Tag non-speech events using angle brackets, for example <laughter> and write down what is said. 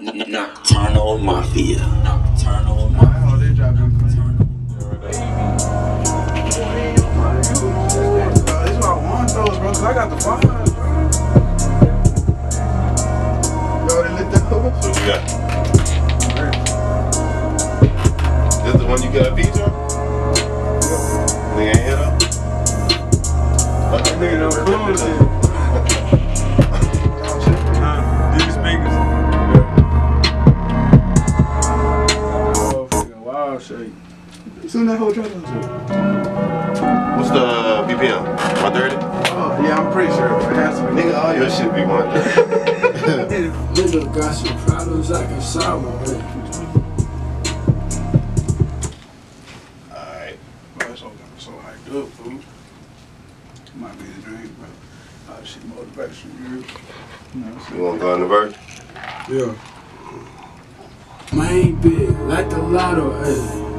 Nocturnal Mafia. Nocturnal Mafia. Oh, they dropping clean. This is why I want those, bro, cause I got the fives, bro. You already lit that up? What you got? This the one you got a feature on? Nigga ain't hit up? Fuck that Nigga don't nigga. <laughs> fucking wild shake. Soon that whole drop on What's the uh, BPM? 130? Oh, yeah, I'm pretty sure. It has to be. Nigga, all your shit be 130. Nigga <laughs> got some problems I can solve with. Alright. Bro, it's all got so hyped up, fool. Might be the drink, but uh, shit motivation, you know what I'm saying? You wanna go in the verse? Yeah. Mine big, like the lotto, ayy.